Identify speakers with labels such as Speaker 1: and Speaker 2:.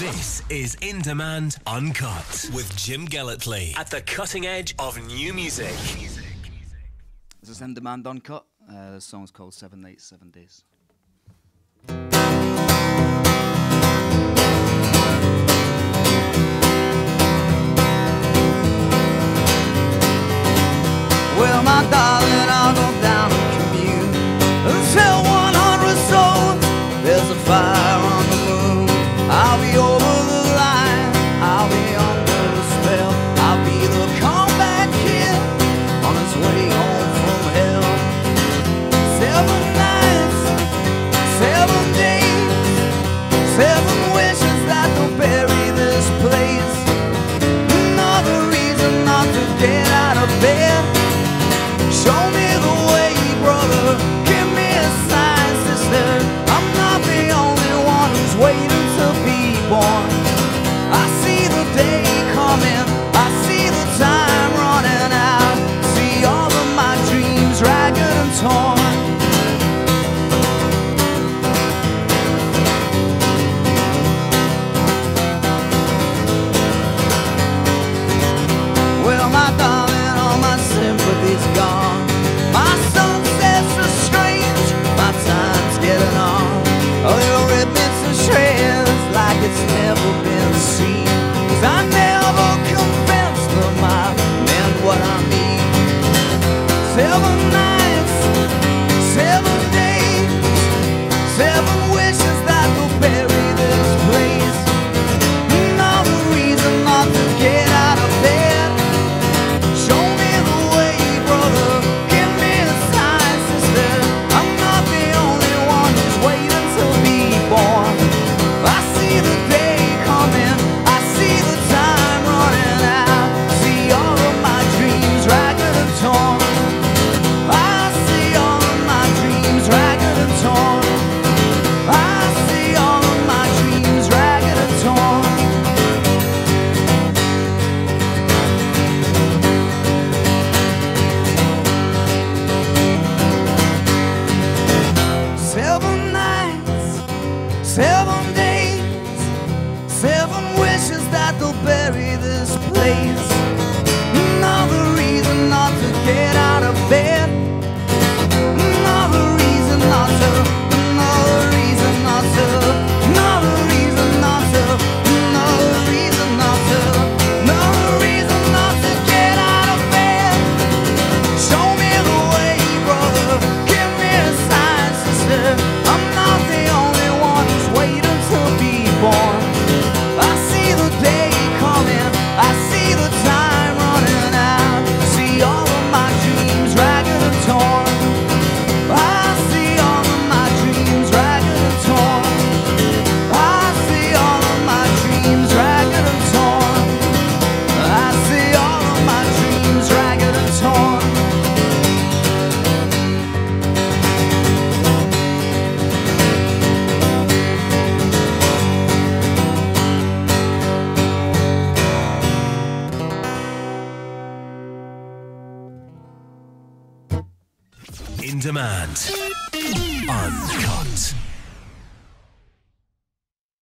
Speaker 1: This is In Demand Uncut with Jim Gellatly at the cutting edge of new music.
Speaker 2: This is In Demand Uncut. Uh, the song's called Seven Nights, Seven Days. Well, my darling, I'll go down and commune until 100 souls. There's a fire My sunsets are strange, my time's getting on. Oh, Shreds like it's never been I never convinced them I meant what I mean. Seven nights, seven Seven days, seven wishes that'll bury this place.
Speaker 1: in demand. Uncut.